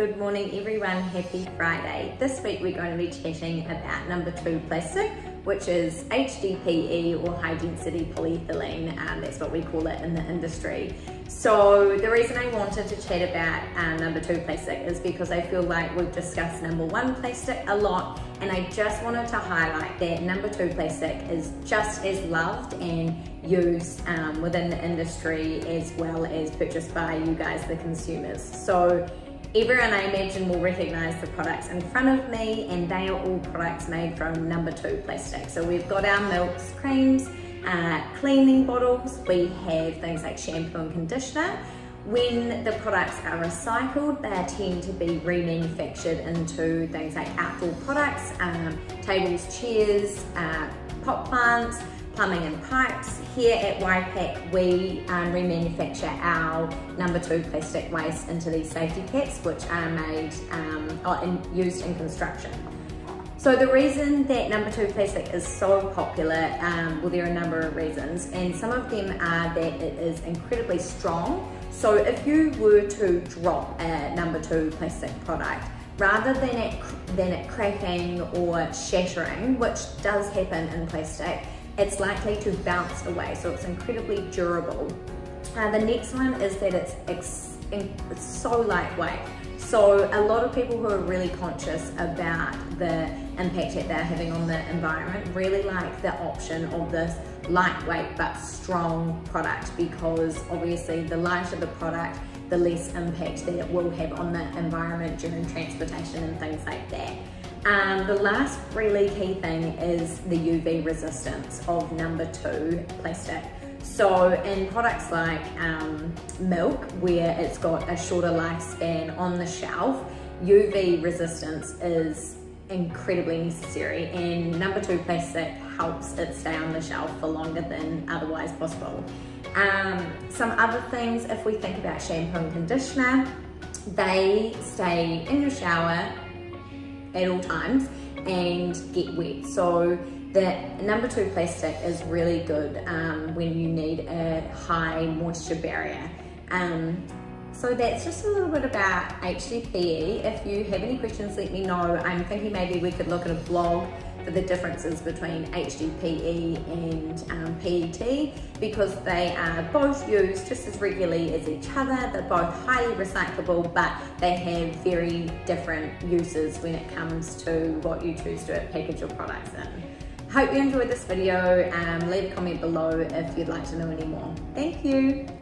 Good morning everyone, happy Friday. This week we're going to be chatting about number two plastic, which is HDPE or high density polyethylene, um, that's what we call it in the industry. So the reason I wanted to chat about uh, number two plastic is because I feel like we've discussed number one plastic a lot and I just wanted to highlight that number two plastic is just as loved and used um, within the industry as well as purchased by you guys, the consumers. So Everyone I imagine will recognise the products in front of me and they are all products made from number two plastic. So we've got our milks, creams, uh, cleaning bottles, we have things like shampoo and conditioner. When the products are recycled, they tend to be remanufactured into things like outdoor products, um, tables, chairs, uh, pot plants, plumbing and pipes. Here at Waipak, we um, remanufacture our number two plastic waste into these safety caps, which are made um, or in, used in construction. So the reason that number two plastic is so popular, um, well there are a number of reasons and some of them are that it is incredibly strong. So if you were to drop a number two plastic product, rather than it, than it cracking or shattering, which does happen in plastic, it's likely to bounce away, so it's incredibly durable. Uh, the next one is that it's, it's, it's so lightweight. So a lot of people who are really conscious about the impact that they're having on the environment really like the option of this lightweight but strong product because obviously the lighter the product, the less impact that it will have on the environment during transportation and things like that. Um, the last really key thing is the UV resistance of number two plastic. So in products like um, milk, where it's got a shorter lifespan on the shelf, UV resistance is incredibly necessary and number two plastic helps it stay on the shelf for longer than otherwise possible. Um, some other things, if we think about shampoo and conditioner, they stay in your shower at all times and get wet. So the number two plastic is really good um, when you need a high moisture barrier. Um, so that's just a little bit about HDPE. If you have any questions, let me know. I'm thinking maybe we could look at a blog for the differences between HDPE and um, PET because they are both used just as regularly as each other. They're both highly recyclable, but they have very different uses when it comes to what you choose to package your products in. Hope you enjoyed this video. Um, leave a comment below if you'd like to know any more. Thank you.